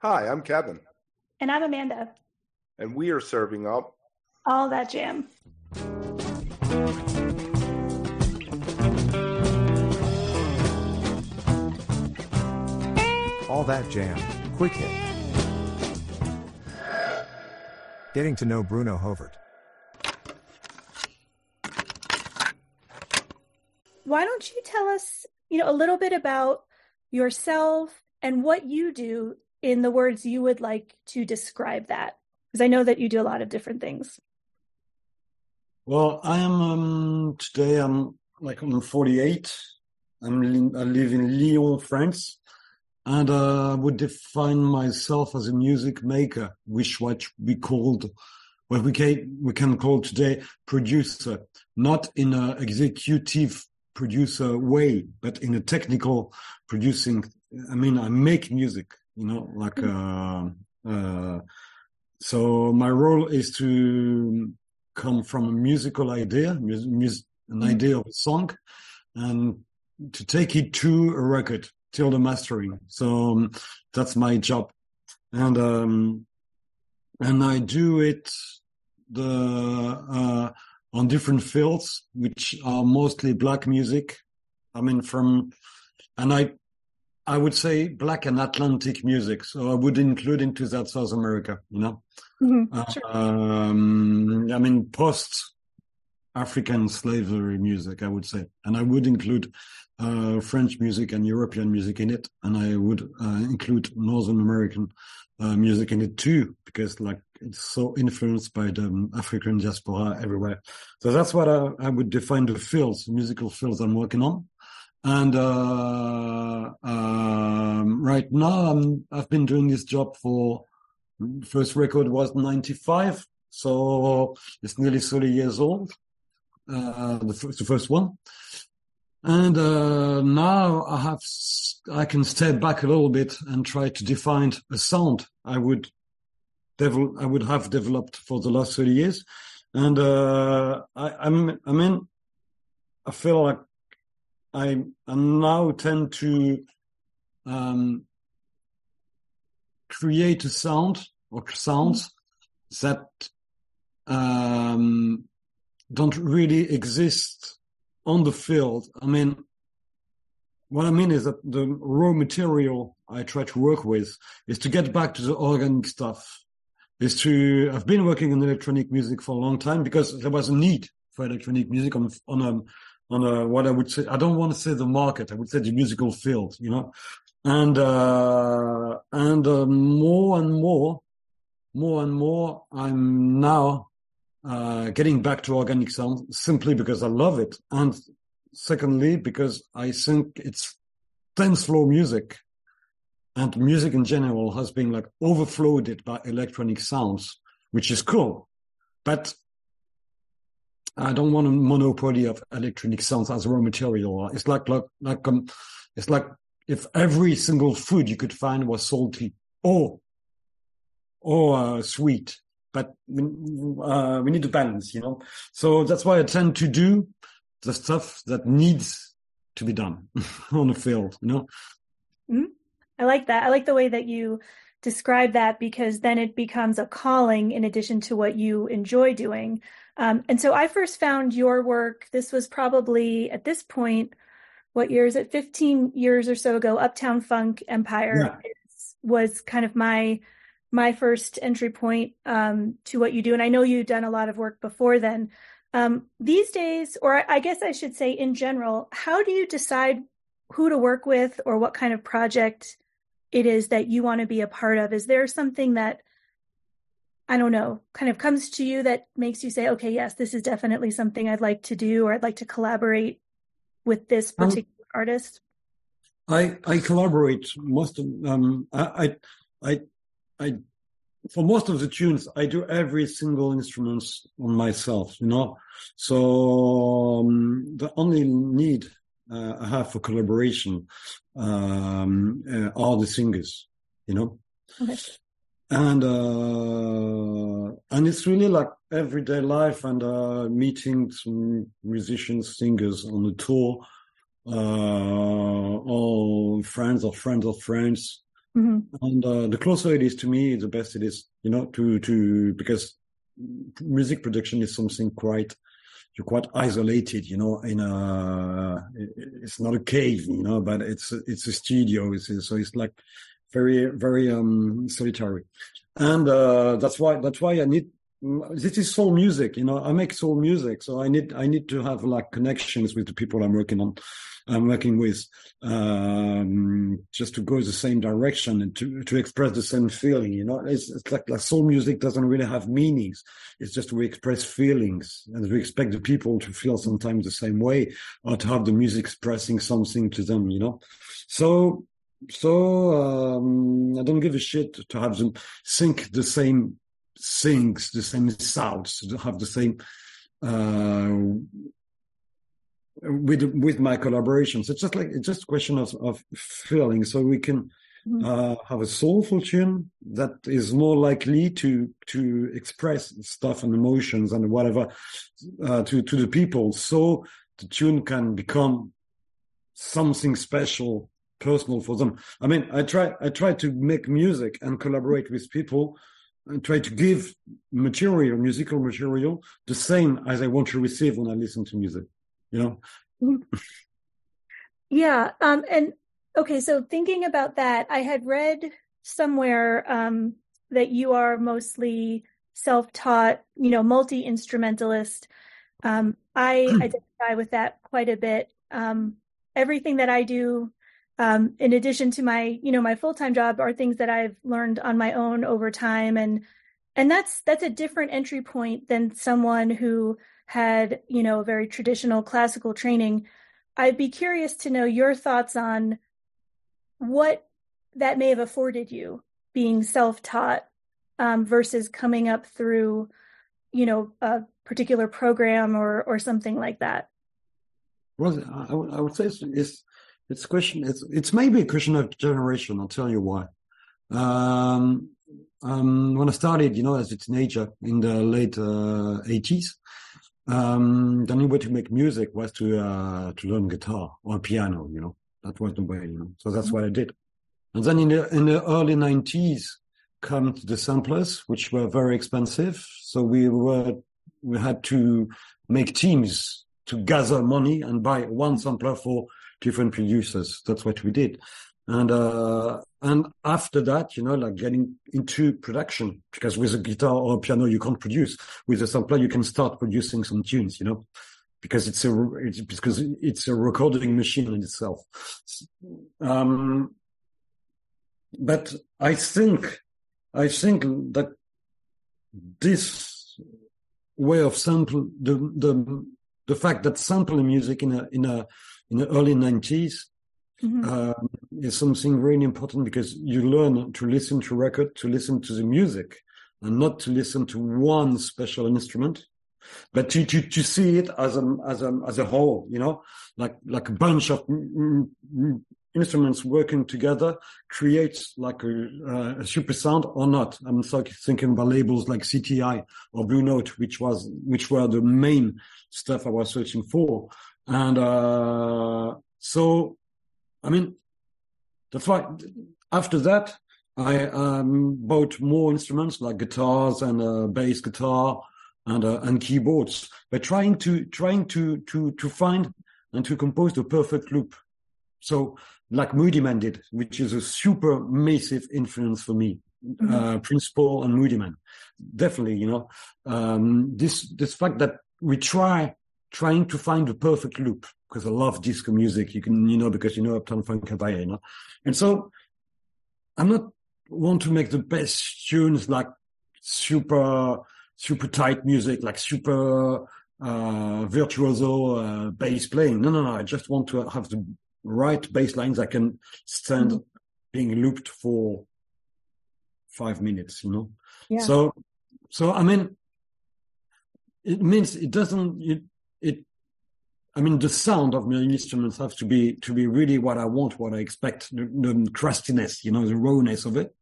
Hi, I'm Kevin, And I'm Amanda. and we are serving up All that jam. All That Jam, Quick Hit. Getting to know Bruno Hovart. Why don't you tell us, you know, a little bit about yourself and what you do in the words you would like to describe that? Because I know that you do a lot of different things. Well, I am um, today. I'm like I'm 48. I'm I live in Lyon, France, and uh, I would define myself as a music maker, which what we called what we can we can call today producer, not in an executive producer way, but in a technical producing. I mean, I make music, you know, like uh, uh, so. My role is to come from a musical idea, mus- mus- an Mhm. idea of a song, and to take it to a record till the mastering. So um, that's my job, and um, and I do it the uh, on different fields, which are mostly black music. I mean, from and I I would say black and Atlantic music. So I would include into that South America, you know. Mhm, Uh, sure. um, I mean, post African slavery music, I would say, and I would include uh, French music and European music in it, and I would uh, include Northern American uh, music in it too, because like it's so influenced by the African diaspora everywhere. So that's what I, I would define the fields, musical fields I'm working on. And uh, um, right now, I'm, I've been doing this job for first record was 95 so it's nearly 30 years old uh the first, the first one. And uh now i have i can step back a little bit and try to define a sound i would i would have developed for the last 30 years. And uh i i'm i mean i feel like i now tend to um create a sound or sounds that um, don't really exist on the field. I mean, what I mean is that the raw material I try to work with is to get back to the organic stuff. Is to I've been working in electronic music for a long time because there was a need for electronic music on on a on a what I would say I don't want to say the market I would say the musical field you know? And uh, and uh, more and more, more and more, I'm now uh, getting back to organic sound simply because I love it, and secondly because I think it's dance floor music, and music in general has been like overflowed by electronic sounds, which is cool, but I don't want a monopoly of electronic sounds as raw material. It's like like like um, it's like if every single food you could find was salty or or uh, sweet, but we, uh, we need to balance, you know. So that's why I tend to do the stuff that needs to be done on the field, you know. I like that. I like the way that you describe that because then it becomes a calling in addition to what you enjoy doing. Um, and so I first found your work. This was probably at this point, what year is it? 15 years or so ago. Uptown Funk Empire is, was kind of my my first entry point um, to what you do. And I know you've done a lot of work before then. Um, these days, or I guess I should say in general, how do you decide who to work with or what kind of project it is that you want to be a part of? Is there something that I don't know, kind of comes to you that makes you say, okay, yes, this is definitely something I'd like to do, or I'd like to collaborate with this Um, particular artist? I I collaborate most of um I I I, I for most of the tunes I do every single instrument on myself, you know. So um, the only need uh, I have for collaboration um, uh, are the singers, you know. Okay. And uh, and it's really like everyday life and uh, meeting some musicians, singers on the tour, uh, or friends or friends of friends hmm and uh, the closer it is to me, the best it is. You know, to to because music production is something quite you're quite isolated. You know, in a it's not a cave. You know, but it's it's a studio. It's, so it's like very very um solitary, and uh, that's why that's why I need. This is soul music, you know. I make soul music, so I need I need to have like connections with the people I'm working on. I'm working with um, just to go the same direction and to, to express the same feeling. You know, it's, it's like, like soul music doesn't really have meanings. It's just we express feelings and we expect the people to feel sometimes the same way or to have the music expressing something to them, you know? So, so, um, I don't give a shit to have them think the same things, the same sounds, to have the same, uh, with with my collaborations. It's just like it's just a question of of feeling. So we can Mhm. uh, have a soulful tune that is more likely to to express stuff and emotions and whatever uh, to to the people. So the tune can become something special, personal for them. I mean, I try I try to make music and collaborate with people. And try to give material, musical material, the same as I want to receive when I listen to music you know Yeah. Um, and okay, so thinking about that, I had read somewhere um, that you are mostly self-taught, you know, multi-instrumentalist. Um, I identify with that quite a bit. Um, everything that I do, um, in addition to my, you know, my full-time job, are things that I've learned on my own over time, and and that's that's a different entry point than someone who had, you know, a very traditional classical training. I'd be curious to know your thoughts on what that may have afforded you being self-taught um, versus coming up through, you know, a particular program or or something like that. Well, I, would- I would say it's, it's question it's it's maybe a question of generation. I'll tell you why. Um, um, when I started, you know, as a teenager in the late uh, 80s, um, the only way to make music was to uh, to learn guitar or piano. You know, that was the way. You know, so that's what I did. And then in the in the early 90s, come to the samplers, which were very expensive. So we were we had to make teams to gather money and buy one sampler for different producers. That's what we did. And, uh, and after that, you know, like getting into production, because with a guitar or a piano, you can't produce. With a sampler, you can start producing some tunes, you know, because it's a, it's because it's a recording machine in itself. Um, but I think, I think that this way of sample, the, the, the fact that sampling music in a, in a, in the early nineties, Mhm. um, is something really important because you learn to listen to record, to listen to the music, and not to listen to one special instrument, but to to, to see it as a as a as a whole. You know, like like a bunch of instruments working together creates like a, uh, a super sound or not. I'm so thinking about labels like CTI or Blue Note, which was which were the main stuff I was searching for, and uh, so I mean, the fact after that, I um, bought more instruments like guitars and uh, bass guitar and uh, and keyboards, by trying to trying to to to find and to compose the perfect loop. So, like Moodymann did, which is a super massive influence for me, Mhm. uh, Prince Paul and Moodymann, definitely. You know, um, this this fact that we try trying to find the perfect loop because I love disco music. You can, you know, because you know Uptown Funk and you and so I'm not want to make the best tunes like super super tight music, like super uh virtuoso uh, bass playing. No, no, no. I just want to have the right bass lines that can stand Mhm. being looped for five minutes. You know, Yeah. so so I mean, it means it doesn't it. I mean, the sound of my instruments have to be to be really what I want, what I expect, the, the crustiness, you know, the rawness of it,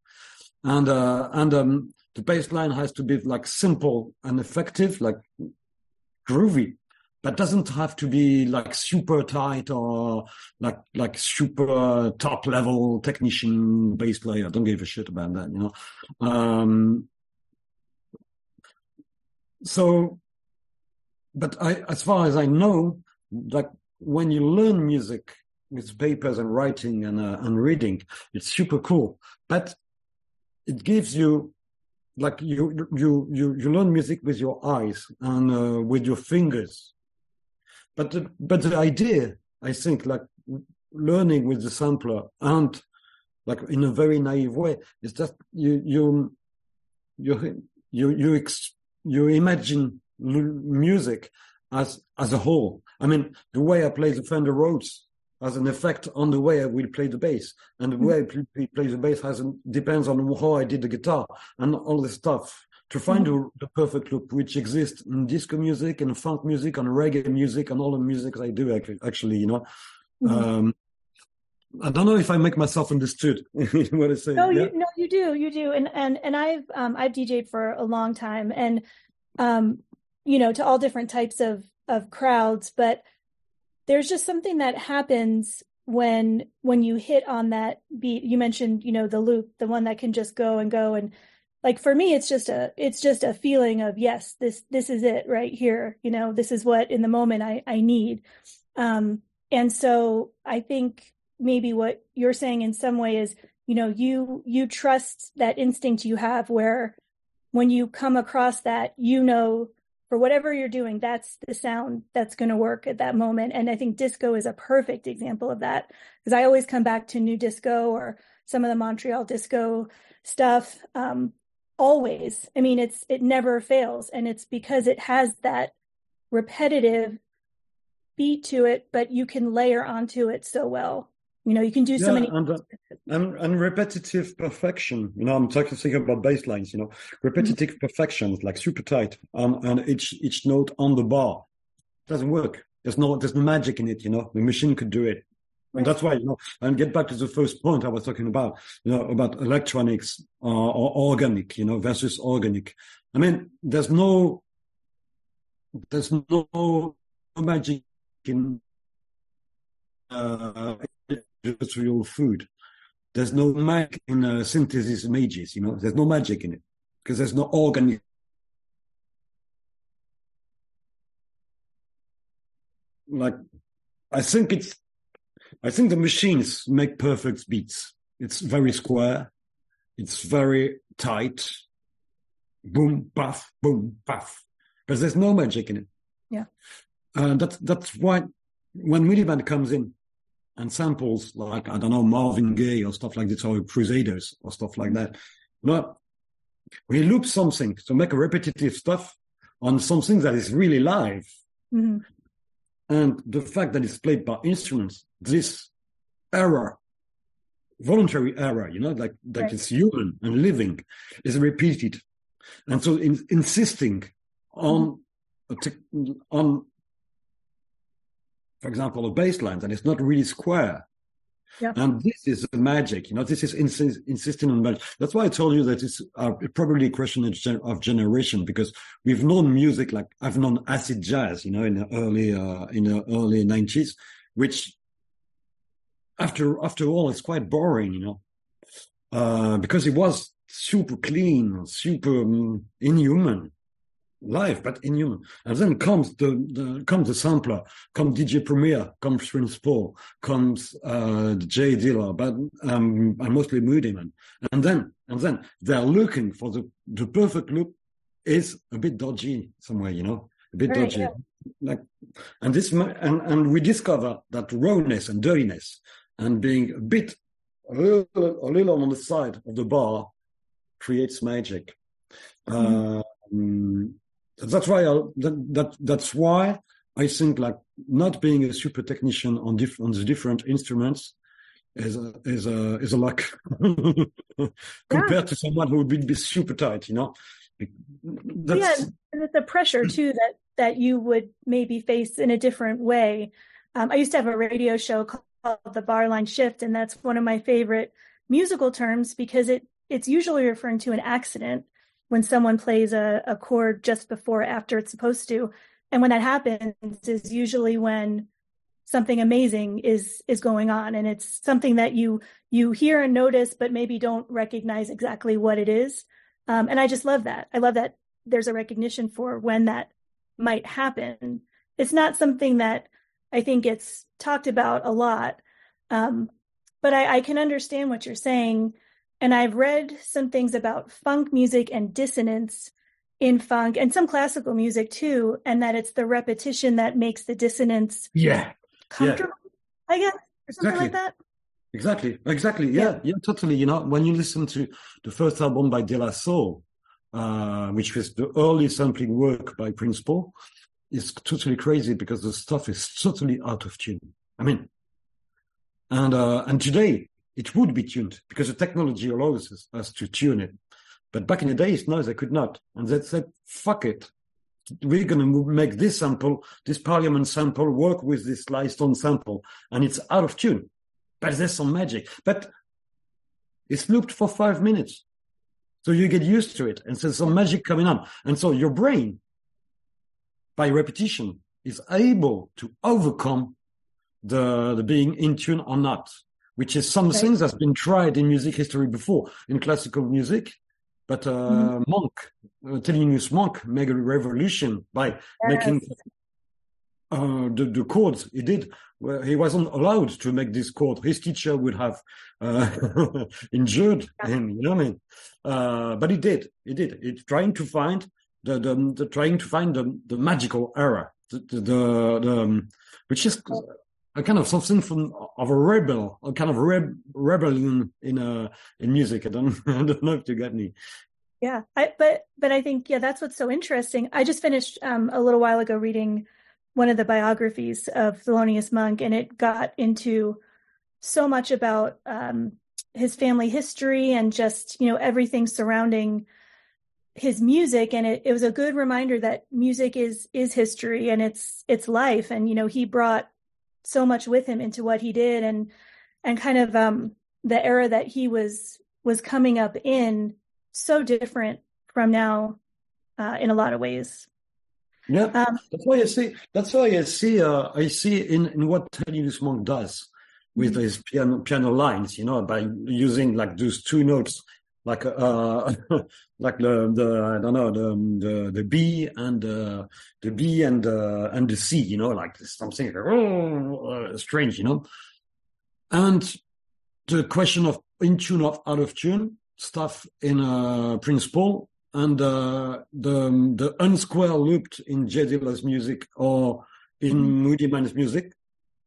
and uh, and um, the bass line has to be like simple and effective, like groovy, but doesn't have to be like super tight or like like super top level technician bass player. Don't give a shit about that, you know. Um, so, but I, as far as I know, like when you learn music with papers and writing and uh, and reading, it's super cool. But it gives you like you you you you learn music with your eyes and uh, with your fingers but the, but the idea i think like learning with the sampler and like in a very naive way is that you you you you you ex, you imagine music as as a whole i mean the way i play the fender rhodes has an effect on the way I will play the bass, and the way mm-hmm. I play the bass has an, depends on how I did the guitar and all this stuff. To find mm-hmm. the, the, perfect loop, which exists in disco music and funk music and reggae music and all the music I do, actually, actually you know. Mm-hmm. Um, I don't know if I make myself understood. what I say? No, yeah? you, no, you do, you do, and and and I've um, I've DJed for a long time, and um, you know, to all different types of of crowds, but there's just something that happens when when you hit on that beat. You mentioned you know the loop the one that can just go and go and like for me it's just a it's just a feeling of yes this this is it right here. You know this is what in the moment i i need. Um and so i think maybe what you're saying in some way is you know you you trust that instinct you have where when you come across that you know for whatever you're doing, that's the sound that's going to work at that moment. And I think disco is a perfect example of that because I always come back to new disco or some of the Montreal disco stuff. Um, always. I mean, it's, it never fails. And it's because it has that repetitive beat to it, but you can layer onto it so well. You know, you can do yeah, so many. And, uh, and, and, repetitive perfection. You know, I'm talking thinking about bass lines. You know, repetitive mm-hmm. perfections like super tight on, on each each note on the bar doesn't work. There's no there's no magic in it. You know, the machine could do it. And that's why, you know, and get back to the first point I was talking about, you know, about electronics uh, or organic, you know, versus organic. I mean, there's no, there's no magic in uh, real food. There's no magic in uh, synthesis mages, you know, there's no magic in it because there's no organ. Like, I think it's, I think the machines make perfect beats. It's very square. It's very tight. Boom, puff, boom, puff. Because there's no magic in it. Yeah. Uh, that's, that's why when Miliband comes in, and samples like I don't know Marvin Gaye or stuff like this or Crusaders or stuff like that. But we loop something to make a repetitive stuff on something that is really live. Mm-hmm. And the fact that it's played by instruments, this error, voluntary error, you know, like that right. it's human and living, is repeated. And so in, insisting on mm-hmm. on for example, a baseline and it's not really square. Yeah. And this is the magic, you know, this is ins- insisting on magic. That's why I told you that it's uh, probably a question of, gen- of, generation because we've known music like I've known acid jazz, you know, in the early, uh, in the early nineties, which after, after all, it's quite boring, you know, uh, because it was super clean, super um, inhuman live, but inhuman. And then comes the, the comes the sampler, comes DJ Premier, comes Prince Paul, comes uh, J Dilla, but um, I'm mostly Moodymann. And then and then they're looking for the the perfect loop is a bit dodgy somewhere, you know, a bit right, dodgy. Yeah. Like, and this and and we discover that rawness and dirtiness and being a bit a little, a little on the side of the bar creates magic. Mm-hmm. Um, that's why I, that, that that's why I think like not being a super technician on diff, on the different instruments is a, is a is a luck compared yeah. to someone who would be, be, super tight, you know. That's... Yeah, and it's a pressure too that that you would maybe face in a different way. Um, I used to have a radio show called the Barline Shift, and that's one of my favorite musical terms because it it's usually referring to an accident when someone plays a, a chord just before after it's supposed to. And when that happens is usually when something amazing is is going on. And it's something that you you hear and notice but maybe don't recognize exactly what it is. Um, and i just love that. I love that there's a recognition for when that might happen. It's not something that i think gets talked about a lot um, but I, I can understand what you're saying and i've read some things about funk music and dissonance in funk and some classical music too and that it's the repetition that makes the dissonance Yeah, comfortable i guess or something Exactly. like that exactly, exactly. Yeah, yeah, totally. You know, when you listen to the first album by De La Soul, uh, which was the early sampling work by Prince Paul, it's totally crazy because the stuff is totally out of tune. I mean, and uh, and today it would be tuned because the technology allows us, us to tune it. But back in the days, no, they could not, and they said, "Fuck it." We're going to make this sample, this Parliament sample, work with this Lyston sample, and it's out of tune. But there's some magic. But it's looped for five minutes. So you get used to it. And so some magic coming on. And so your brain, by repetition, is able to overcome the, the being in tune or not, which is something Right. that's been tried in music history before, in classical music. But uh, Mhm. Monk, uh, Thelonious Monk, made a revolution by making uh, the, the chords he did. Well, he wasn't allowed to make this chord. His teacher would have uh, injured him. You know what I mean? Uh, but he did. He did. It's trying to find the, the, the trying to find the, the magical era, the, the, the, the um, which is a kind of something from of a rebel, a kind of reb, rebellion in uh, in music. I don't I don't know if you got me. Yeah, I, but but I think yeah, that's what's so interesting. I just finished um, a little while ago reading one of the biographies of Thelonious Monk, and it got into so much about um, his family history and just you know everything surrounding his music. And it, it was a good reminder that music is is history and it's it's life. And you know he brought so much with him into what he did, and and kind of um, the era that he was was coming up in so different from now uh, in a lot of ways. Yeah, Um, that's why I see. That's why I see. Uh, I see in in what Thelonious Monk does with Mhm. his piano piano lines. You know, by using like those two notes, like uh, like the the I don't know the the the B and uh, the B and uh, and the C. You know, like something oh, uh, strange. You know, and the question of in tune or out of tune stuff in uh, Prince Paul and uh, the the unsquare looped in J Dilla's music or in Mhm. Moodymann's music.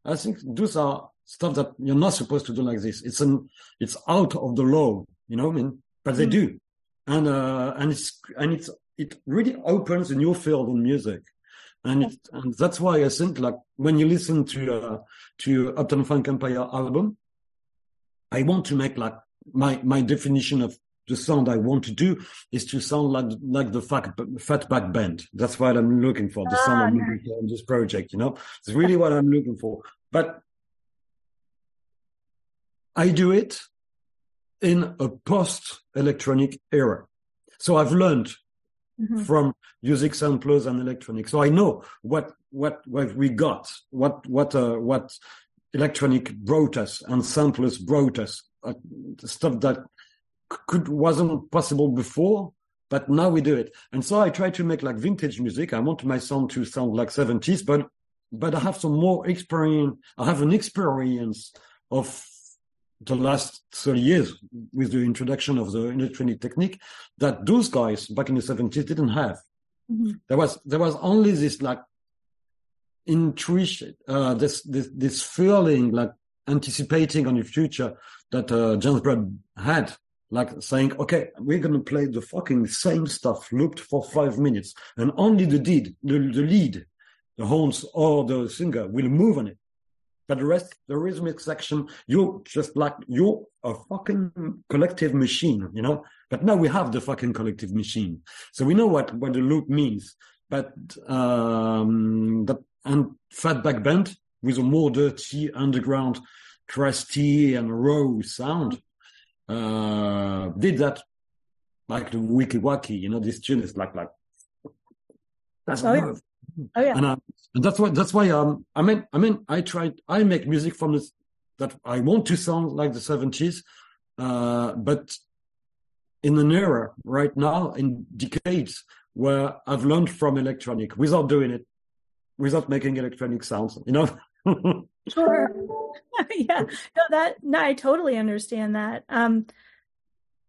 I think those are stuff that you're not supposed to do like this. It's an it's out of the law, you know what I mean? But they Mhm. do, and uh, and it's and it's it really opens a new field in music. And, it, and that's why I think like when you listen to uh, to Uptown Funk Empire album, I want to make like my my definition of the sound I want to do is to sound like like the fat, fatback band. That's what I'm looking for. The sound Ah, I'm looking for in this project. You know, it's really what I'm looking for. But I do it in a post-electronic era. So I've learned Mhm. from music samplers and electronic. So I know what what what we got, what what uh, what electronic brought us and samplers brought us, uh, stuff that could wasn't possible before, but now we do it. And so I try to make like vintage music. I want my sound to sound like seventies, but but I have some more experience. I have an experience of the last 30 years with the introduction of the electronic technique that those guys back in the 70s didn't have. Mhm. There was there was only this like intuition, uh, this this this feeling like anticipating on the future that uh, James Brown had, like saying, "Okay, we're gonna play the fucking same stuff looped for five minutes, and only the lead, the, the lead, the horns or the singer will move on it." But the rest, the rhythmic section, you're just like, you're a fucking collective machine, you know? But now we have the fucking collective machine. So we know what, what the loop means. But, um, that, and Fatback Band with a more dirty, underground, crusty and raw sound, uh, did that like the Wicky Wacky, you know, this tune is like, like, that's Oh, yeah. love. Oh yeah. and I, and that's why that's why um I mean I mean I tried I make music from this that I want to sound like the seventies, uh, but in an era right now in decades where I've learned from electronic without doing it, without making electronic sounds, you know. Sure. yeah. No, that no, I totally understand that. Um,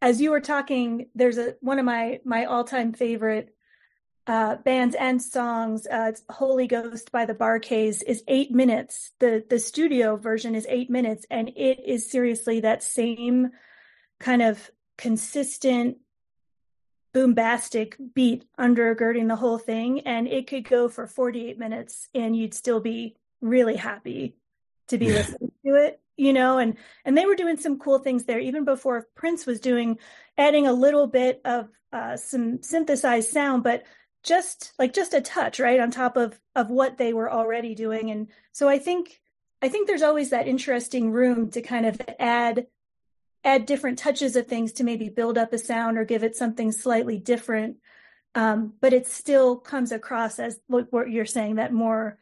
as you were talking, there's a one of my my all time favorite uh, bands and songs. Uh, it's Holy Ghost by the Bar-Kays is eight minutes. The the studio version is eight minutes, and it is seriously that same kind of consistent boombastic beat undergirding the whole thing and it could go for 48 minutes and you'd still be really happy to be Yeah. listening to it you know and and they were doing some cool things there even before prince was doing adding a little bit of uh, some synthesized sound but just like just a touch right on top of of what they were already doing and so i think i think there's always that interesting room to kind of add add different touches of things to maybe build up a sound or give it something slightly different um, but it still comes across as what, you're saying that more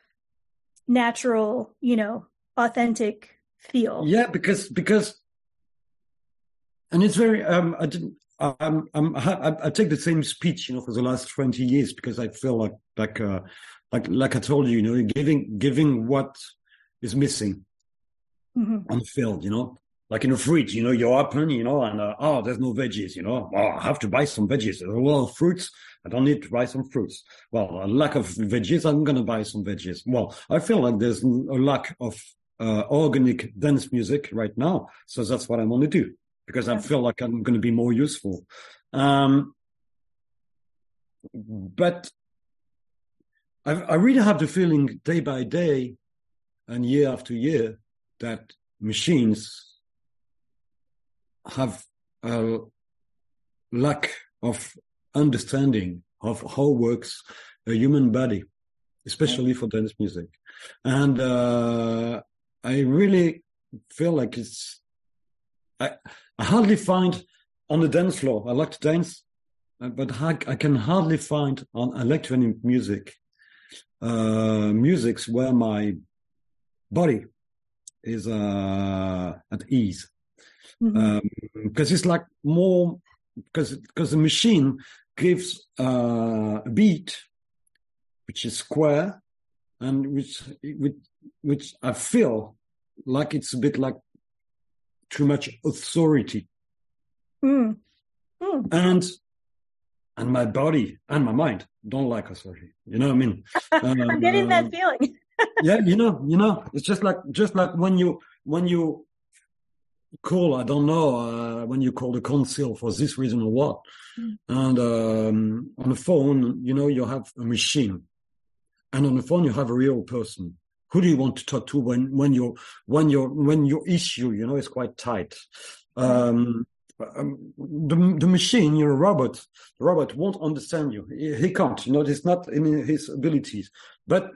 natural you know authentic feel Yeah, because because, and it's very. Um, I didn't. Um, um, I, I take the same speech, you know, for the last twenty years because I feel like like uh, like like I told you, you know, giving giving what is missing Mhm. on the field, you know, like in a fridge, you know, you open, you know, and uh, oh, there's no veggies, you know, oh, I have to buy some veggies. There's a lot of fruits. I don't need to buy some fruits. Well, a lack of veggies, I'm gonna buy some veggies. Well, I feel like there's a lack of uh, organic dance music right now, so that's what I'm gonna do because I feel like I'm gonna be more useful. Um, but I, I really have the feeling day by day and year after year that machines have a lack of understanding of how works a human body, especially for dance music. And uh, I really feel like it's, I, I hardly find on the dance floor, I like to dance, uh, but I, I can hardly find on electronic music, uh, musics where my body is uh, at ease. Because it's like more because because the machine gives uh, a beat which is square and which which which I feel like it's a bit like too much authority Mm. Mm. and and my body and my mind don't like authority you know what I mean i'm getting Um, that feeling yeah, you know, you know, it's just like just like when you when you call, I don't know, uh, when you call the council for this reason or what, Mm. and um, on the phone, you know, you have a machine, and on the phone you have a real person. Who do you want to talk to when when your when your when your issue, you know, is quite tight? Um, um, the the machine, you're robot. Robot won't understand you. He, he can't. You know, it's not in his abilities. But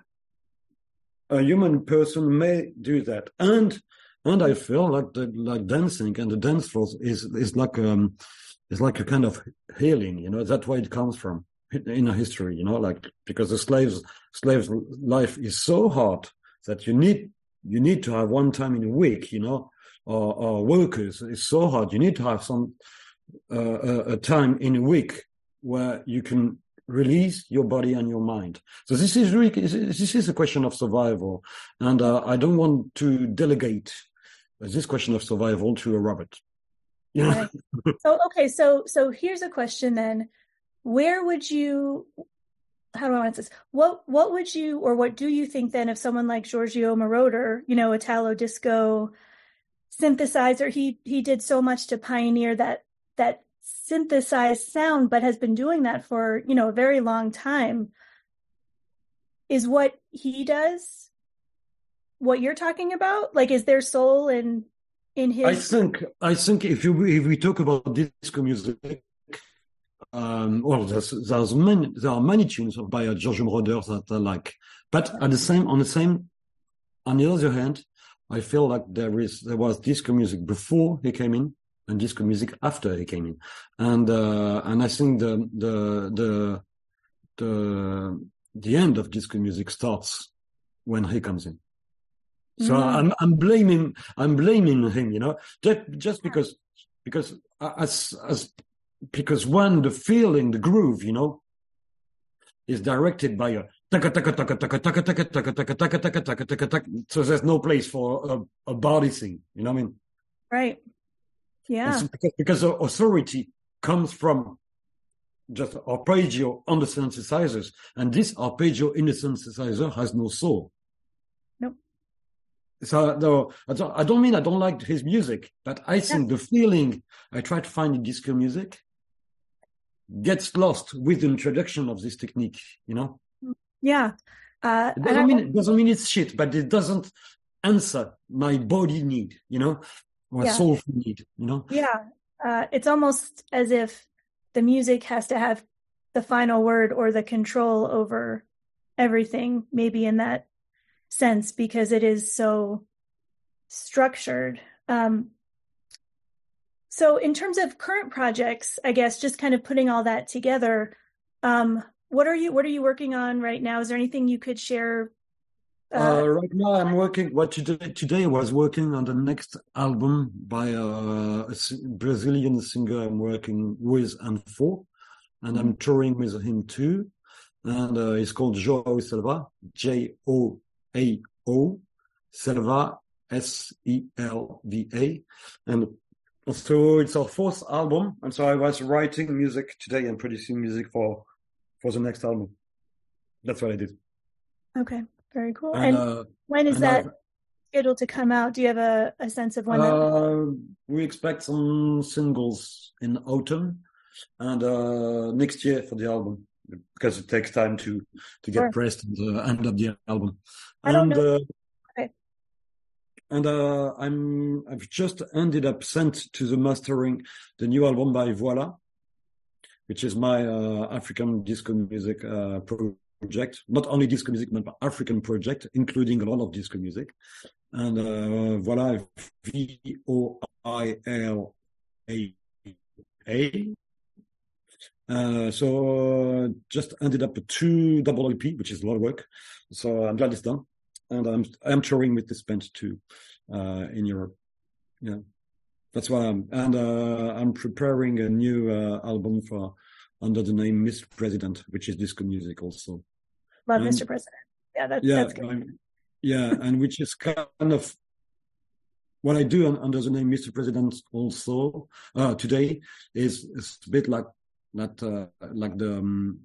a human person may do that and and i feel like the like dancing and the dance floor is is like um is like a kind of healing you know that's where it comes from in a history you know like because the slaves slaves life is so hard that you need you need to have one time in a week you know or, or workers it's so hard you need to have some uh, a, a time in a week where you can release your body and your mind. So this is really this is a question of survival, and uh, I don't want to delegate this question of survival to a robot. Know? Right. so okay so so here's a question then where would you how do I answer this? What what would you or what do you think then of someone like Giorgio Moroder, you know, Italo disco synthesizer? He he did so much to pioneer that that synthesized sound, but has been doing that for, you know, a very long time. Is what he does what you're talking about? Like is there soul in in his I think I think if you if we talk about disco music, um, well, there's there's many there are many tunes by uh, Giorgio Moroder that I like, but at the same on the same on the other hand, I feel like there is there was disco music before he came in and disco music after he came in, and uh, and I think the the the the the end of disco music starts when he comes in. So Mm. I'm I'm blaming I'm blaming him, you know, just just because because as as because one, the feeling, the groove, you know, is directed by a so there's no place for a, a body thing, you know what I mean? Right. Yeah. So because, because authority comes from just arpeggio on the synthesizers, and this arpeggio in the synthesizer has no soul. Nope. So no, I don't, I don't mean I don't like his music, but I think yeah. the feeling I try to find in disco music gets lost with the introduction of this technique. You know, Yeah. Uh, it doesn't mean it doesn't mean it's shit, but it doesn't answer my body need. You know, or Yeah. soulful need. You know. Yeah, uh, it's almost as if the music has to have the final word or the control over everything, maybe in that sense, because it is so structured. Um, so, in terms of current projects, I guess just kind of putting all that together, um, what are you what are you working on right now? Is there anything you could share? Uh, right now, I'm working. What today? Today, was working on the next album by uh, a Brazilian singer I'm working with and for, and I'm touring with him too. And uh, it's called Joao Selva, J O A O Selva, S E L V A, and so it's our fourth album. And so I was writing music today and producing music for for the next album. That's what I did. okay, very cool. And, And uh, when is and that I've- scheduled to come out? Do you have a, a sense of when that? Uh, we expect some singles in autumn and uh, next year for the album because it takes time to to get Sure. pressed and uh, end up the album. I don't and know- uh. And uh, I'm I've just ended up sent to the mastering the new album by Voilaaa, which is my uh, African disco music uh, project. Not only disco music, but African project, including a lot of disco music. And uh, Voilaaa, V O I L A A. Uh, so uh, just ended up a two double LP, which is a lot of work. So I'm glad it's done, and I'm I'm touring with this band too uh, in Europe. Yeah, that's why I'm and uh, I'm preparing a new uh, album for under the name Mr. President, which is disco music also. Love, um, Mr. President. Yeah, that's Yeah, that's yeah, and which is kind of what I do under the name Mr. President also uh, today is, is a bit like that, uh, like the um,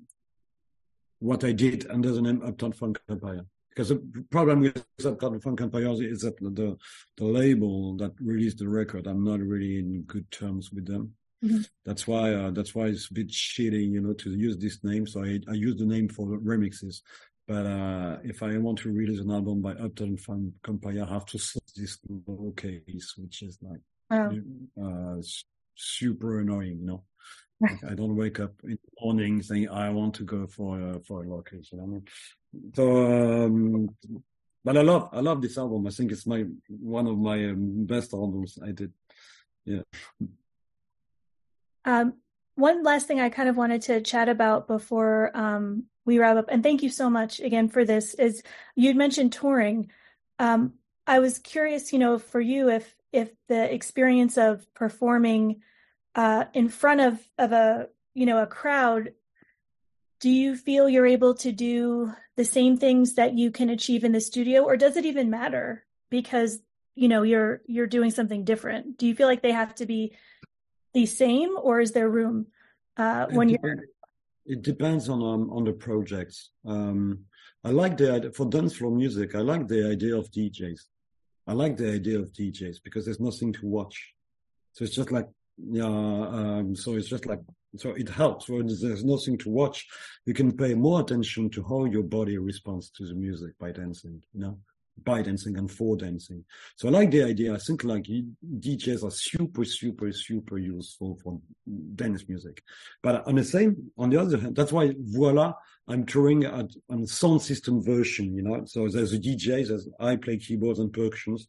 what I did under the name Uptown Funk Empire. Because the problem with Uptown Funk Empire is that the the label that released the record, I'm not really in good terms with them. Mhm. That's why uh, that's why it's a bit shitty, you know, to use this name. So I, I use the name for remixes. But uh, if I want to release an album by Uptown Funk Empire, I have to set this lowercase, which is like Oh, uh, super annoying, you know. Like, I don't wake up in the morning saying I want to go for a, for a lowercase. You know I mean? So, um, but I love I love this album. I think it's my one of my um, best albums I did. Yeah. Um, one last thing I kind of wanted to chat about before um, we wrap up, and thank you so much again for this, is you'd mentioned touring. Um, I was curious, you know, for you, if if the experience of performing uh, in front of of a you know a crowd, do you feel you're able to do the same things that you can achieve in the studio, or does it even matter because you know you're you're doing something different? Do you feel like they have to be the same, or is there room uh, when it, you're? it depends on um, on the projects. Um, I like the idea for dance floor music. I like the idea of DJs. I like the idea of DJs because there's nothing to watch. So it's just like yeah. Um, so it's just like so it helps when there's nothing to watch. You can pay more attention to how your body responds to the music by dancing. You know, by dancing and for dancing. So I like the idea. I think like DJs are super, super, super useful for dance music. But on the same, on the other hand, that's why Voilaaa, I'm touring at on sound system version. You know, so there's a DJ, there's I play keyboards and percussions,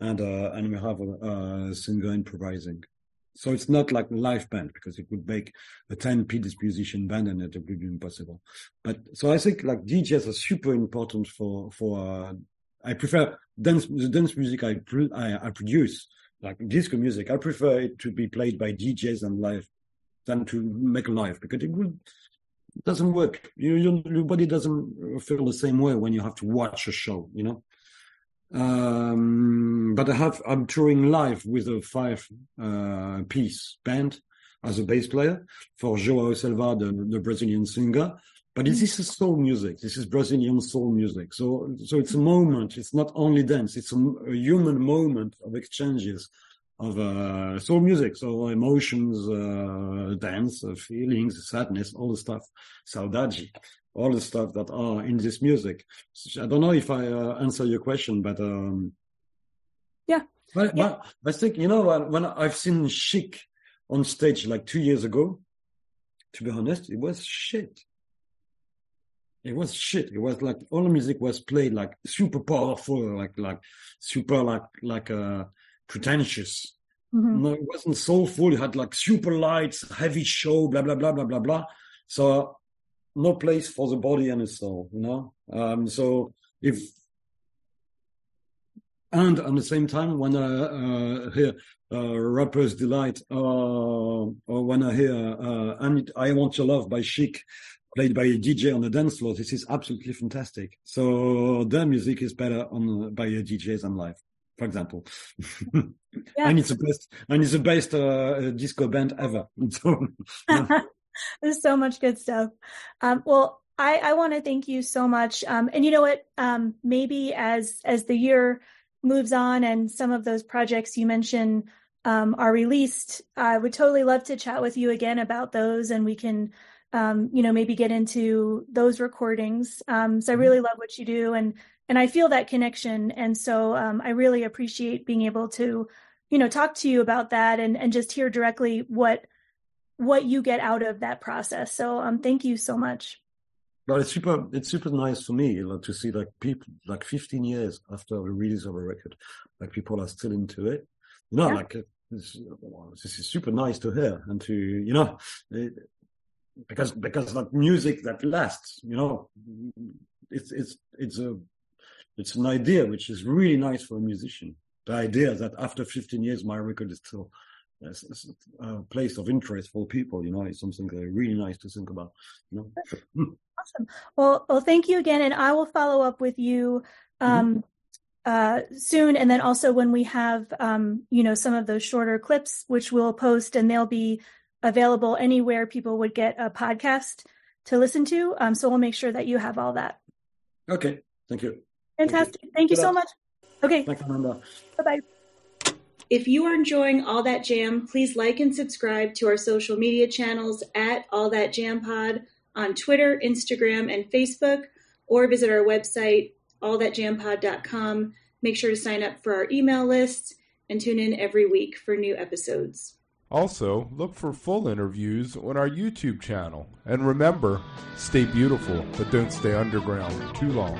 and uh, and we have a, a singer improvising. So it's not like a live band because it would make a 10 piece musician band and it would be impossible. But so I think like DJs are super important for, for, uh, I prefer dance, the dance music I, I, I produce, like disco music. I prefer it to be played by DJs and live than to make live because it would, doesn't work. You, your body doesn't feel the same way when you have to watch a show, you know? Um, but I have, I'm touring live with a five, uh, piece band as a bass player for Joao Selva, the, the Brazilian singer. But this is soul music. This is Brazilian soul music. So, so it's a moment. It's not only dance. It's a, a human moment of exchanges of, uh, soul music. So emotions, uh, dance, uh, feelings, sadness, all the stuff. Saudade all the stuff that are in this music. I don't know if I uh, answer your question, but um, yeah. But, yeah. but I think you know when I've seen Chic on stage like two years ago, to be honest, it was shit. It was shit. It was like all the music was played like super powerful, like like super like like uh pretentious. Mm-hmm. No, it wasn't soulful. It had like super lights, heavy show, blah blah blah blah blah blah. So no place for the body and the soul, you know? Um, so if, and at the same time, when I uh, hear uh, Rapper's Delight, uh, or when I hear uh, and I Want Your Love by Chic, played by a DJ on the dance floor, this is absolutely fantastic. So their music is better on by a DJ than live, for example. yeah. and it's the best, and it's the best uh, disco band ever. So, There's so much good stuff. Um, well, I, I want to thank you so much. Um, and you know what? Um, maybe as as the year moves on and some of those projects you mentioned um, are released, I would totally love to chat with you again about those, and we can, um, you know, maybe get into those recordings. Um, so I mm-hmm. really love what you do, and and I feel that connection, and so um, I really appreciate being able to, you know, talk to you about that and and just hear directly what what you get out of that process. So um, thank you so much. But it's super, it's super nice for me like, to see like people, like 15 years after the release of a record, like people are still into it. You know, yeah. like uh, this, this, is super nice to hear and to, you know, it, because, because like music that lasts, you know, it's, it's, it's a, it's an idea which is really nice for a musician. The idea that after 15 years, my record is still it's, it's a place of interest for people. You know, it's something really nice to think about. You know? awesome. Well, well, thank you again, and I will follow up with you um, mm-hmm. uh, soon, and then also when we have um, you know some of those shorter clips, which we'll post, and they'll be available anywhere people would get a podcast to listen to. Um, so we'll make sure that you have all that. Okay. Thank you. Fantastic. Thank you, Thank you so much. Okay. Thanks, Amanda. Bye bye. If you are enjoying All That Jam, please like and subscribe to our social media channels at All That Jam Pod on Twitter, Instagram, and Facebook, or visit our website, allthatjampod.com. Make sure to sign up for our email list and tune in every week for new episodes. Also, look for full interviews on our YouTube channel. And remember, stay beautiful, but don't stay underground too long.